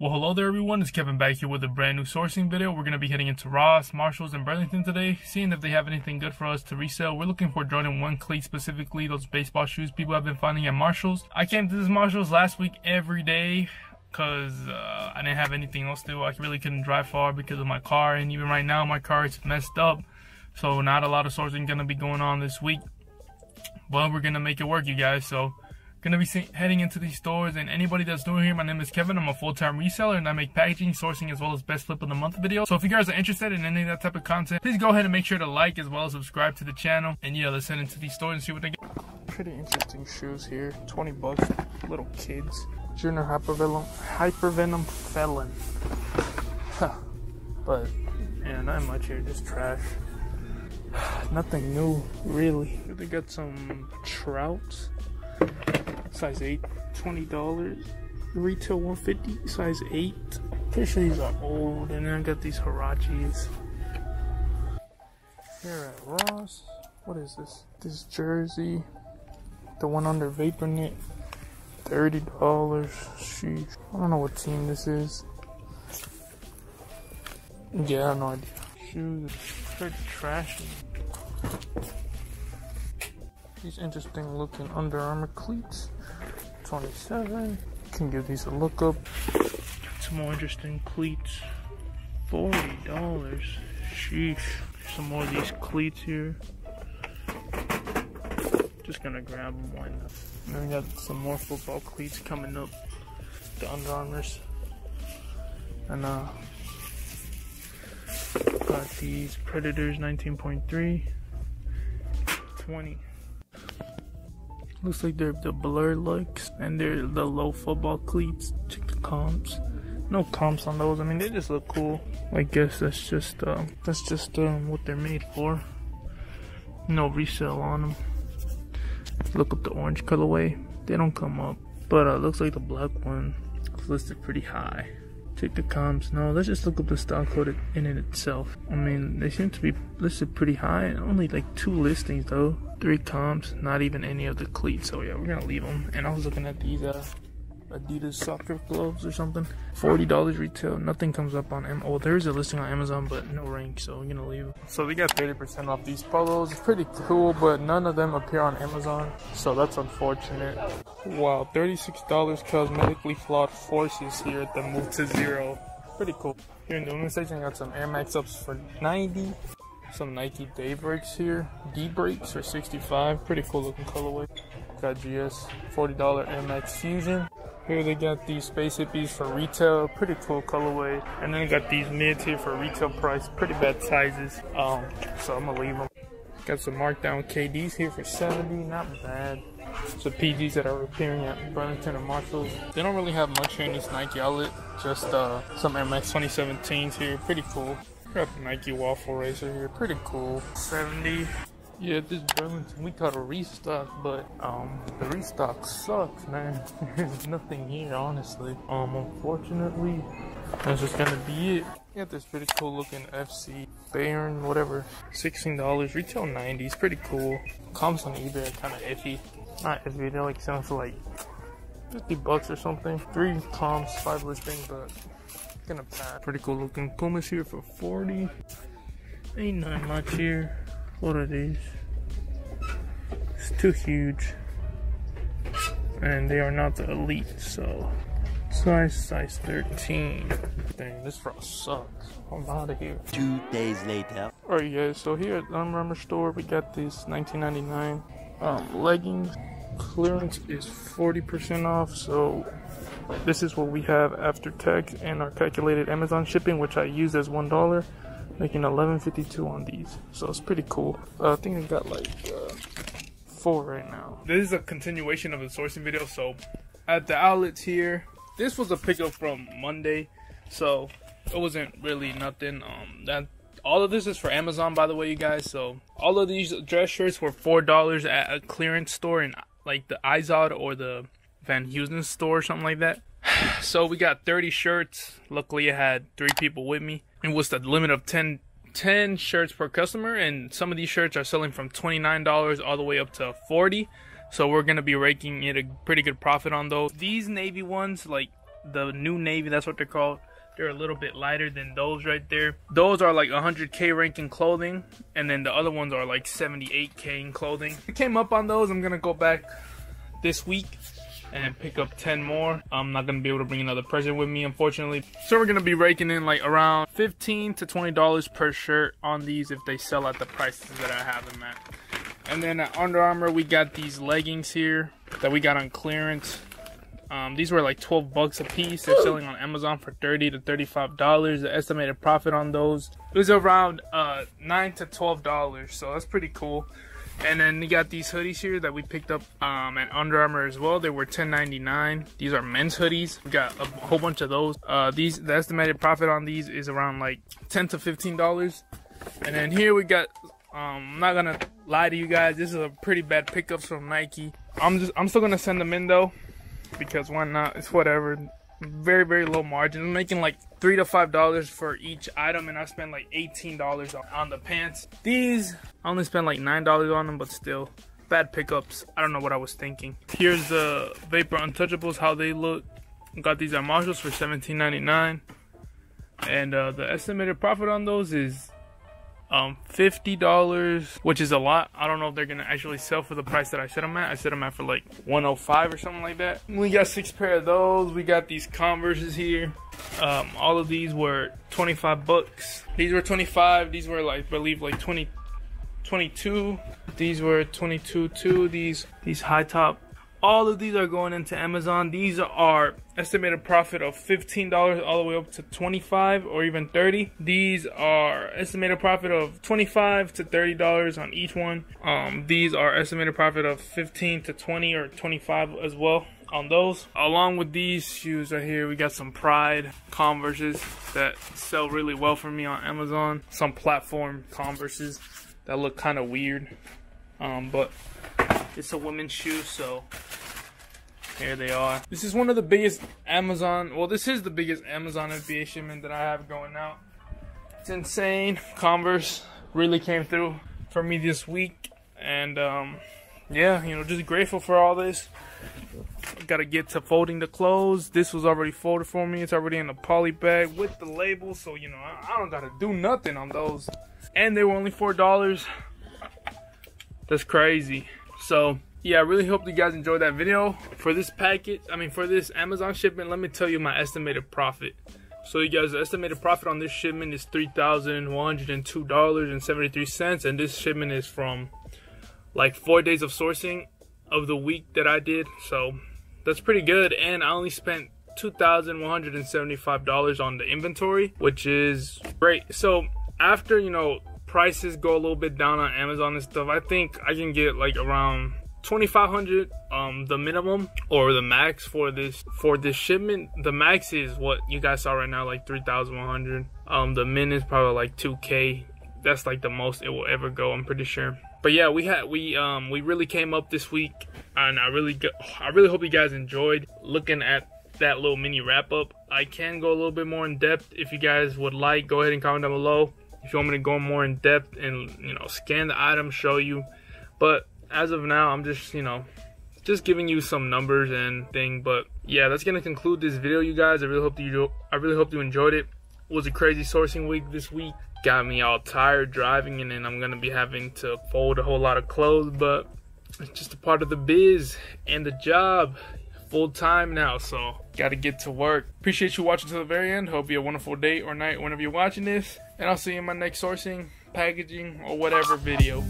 Well, hello there everyone, it's Kevin back here with a brand new sourcing video. We're going to be heading into Ross, Marshalls, and Burlington today, seeing if they have anything good for us to resell. We're looking for Jordan 1 cleats specifically, those baseball shoes people have been finding at Marshalls. I came to this Marshalls last week every day because uh, I didn't have anything else to do. I really couldn't drive far because of my car, and even right now my car is messed up. So not a lot of sourcing going to be going on this week. But we're going to make it work, you guys, so gonna be heading into these stores and anybody that's new here my name is kevin. I'm a full-time reseller and i make packaging sourcing as well as best flip of the month videos so if you guys are interested in any of that type of content please go ahead and make sure to like as well as subscribe to the channel. And yeah let's head into these stores and see what they get. Pretty interesting shoes here. 20 bucks little kids. Junior hypervenom hypervenom Phelon. Huh. but yeah not much here just trash. Nothing new really. They got some trouts size 8 $20 retail 150 size 8 pretty sure these are old and then I got these Huaraches here at Ross what is this? This jersey the one under VaporKnit $30 sheesh. I don't know what team this is. Yeah I have no idea. Shoes pretty trashy. These interesting looking Under Armour cleats. 27. Can give these a look up. Some more interesting cleats. $40. Sheesh. Some more of these cleats here. Just gonna grab them, why not? Then we got some more football cleats coming up. The Under Armours. And uh got these Predators 19.3. 20. Looks like they're the blur looks and they're the low football cleats. Check the comps. No comps on those. I mean, they just look cool. I guess that's just uh, that's just um, what they're made for. No resale on them. Look up the orange colorway. They don't come up, but uh, looks like the black one is listed pretty high. Check the comps. No, let's just look up the stock code in it itself. I mean, they seem to be listed pretty high. Only like two listings though. Three comps, not even any of the cleats. So yeah, we're gonna leave them. And I was looking at these uh, Adidas soccer gloves or something. $40 retail. Nothing comes up on M. Oh, there's a listing on Amazon, but no rank, so I'm gonna leave. So we got 30% off these polos. It's pretty cool, but none of them appear on Amazon, so that's unfortunate. Wow, $36 cosmetically flawed forces here at the Move to Zero. Pretty cool. Here in the women's section, I got some Air Max ups for 90 some Nike day Daybreaks here. D-Breaks for 65 Pretty cool looking colorway. Got GS $40 Air Max Fusion. Here they got these Space Hippies for retail, pretty cool colorway. And then they got these mids here for retail price, pretty bad sizes. Um, so I'm gonna leave them. Got some markdown KDs here for 70, not bad. Some PGs that are appearing at Burlington and Marshalls. They don't really have much here in this Nike outlet, just uh, some Max 2017s here, pretty cool. Got the Nike Waffle Racer here, pretty cool. 70. Yeah, this Burlington, we got a restock, but um, the restock sucks, man. There's nothing here, honestly. Um, unfortunately, that's just gonna be it. Got this pretty cool looking FC Bayern, whatever, $16, retail 90s, pretty cool. Comps on eBay are kind of iffy. Not iffy, they're like selling for like 50 bucks or something. Three comps, five listings, but gonna pass. Pretty cool looking Pumas here for 40. Ain't not much here. What are these? It's too huge. And they are not the elite, so size size 13. Dang, this Ross sucks. I'm out of here. Two days later. Alright guys, so here at the Armour store we got this 1999 um, leggings. Clearance is 40% off, so this is what we have after tax and our calculated Amazon shipping, which I used as one dollar making 11.52 on these. So it's pretty cool. Uh, I think I got like uh, four right now. This is a continuation of the sourcing video. So at the outlets here, this was a pickup from Monday. So it wasn't really nothing. Um, that all of this is for Amazon, by the way, you guys. So all of these dress shirts were four dollars at a clearance store in like the Izod or the Van Heusen store or something like that. So we got 30 shirts. Luckily, I had three people with me it was the limit of 10, 10 shirts per customer and some of these shirts are selling from $29 all the way up to 40 so we're gonna be raking it a pretty good profit on those these navy ones like the new navy. That's what they're called. They're a little bit lighter than those right there. Those are like 100k rank in clothing, and then the other ones are like 78k in clothing. I came up on those. I'm gonna go back this week and pick up 10 more. I'm not gonna be able to bring another present with me, unfortunately. So we're gonna be raking in like around 15 to 20 dollars per shirt on these if they sell at the prices that I have them at. And then at Under Armour, we got these leggings here that we got on clearance. Um, these were like 12 bucks a piece. They're selling on Amazon for 30 to 35 dollars. The estimated profit on those was around uh, 9 to 12 dollars. So that's pretty cool. And then you got these hoodies here that we picked up um, at Under Armour as well. They were $10.99. These are men's hoodies. We got a whole bunch of those. Uh, these the estimated profit on these is around like 10 to 15 dollars. And then here we got. Um, I'm not gonna lie to you guys. This is a pretty bad pickups from Nike. I'm just I'm still gonna send them in though because why not? It's whatever. Very very low margin. I'm making like three to five dollars for each item, and I spent like eighteen dollars on the pants. These I only spent like nine dollars on them, but still bad pickups. I don't know what I was thinking. Here's the Vapor Untouchables, how they look. Got these at Marshalls for $17.99, and uh, the estimated profit on those is um $50 which is a lot. I don't know if they're gonna actually sell for the price that i set them at. I set them at for like 105 or something like that. We got six pair of those. We got these converses here. Um all of these were 25 bucks. These were 25 these were like I believe like 20 22 these were 22 too these these high top all of these are going into Amazon. These are estimated profit of $15 all the way up to 25 or even 30. These are estimated profit of 25 to $30 on each one. Um, these are estimated profit of 15 to 20 or 25 as well on those. Along with these shoes right here, we got some Pride Converses that sell really well for me on Amazon. Some platform Converses that look kind of weird. Um, but it's a women's shoe, so here they are. This is one of the biggest Amazon, well, this is the biggest Amazon FBA shipment that I have going out. It's insane. Converse really came through for me this week. And, um, yeah, you know, just grateful for all this. Got to get to folding the clothes. This was already folded for me. It's already in a poly bag with the label. So, you know, I, don't got to do nothing on those. And they were only $4. That's crazy. So, yeah, I really hope you guys enjoyed that video. For this package, I mean, for this Amazon shipment, let me tell you my estimated profit. So you guys, the estimated profit on this shipment is $3,102.73. And this shipment is from like four days of sourcing of the week that I did. So that's pretty good. And I only spent $2,175 on the inventory, which is great. So after, you know, prices go a little bit down on Amazon and stuff, I think I can get like around 2500 um the minimum or the max for this for this shipment. The max is what you guys saw right now like 3100 um the min is probably like 2k that's like the most it will ever go i'm pretty sure. But yeah we had we um we really came up this week and i really go, i really hope you guys enjoyed looking at that little mini wrap up i can go a little bit more in depth. If you guys would like go ahead and comment down below. If you want me to go more in depth and you know scan the item show you. But as of now i'm just you know just giving you some numbers and thing but yeah that's gonna conclude this video you guys. I really hope you i really hope you enjoyed it. it was a crazy sourcing week this week. Got me all tired driving and then i'm gonna be having to fold a whole lot of clothes but it's just a part of the biz and the job. Full time now so gotta get to work. Appreciate you watching to the very end. Hope you have a wonderful day or night whenever you're watching this and i'll see you in my next sourcing packaging or whatever video.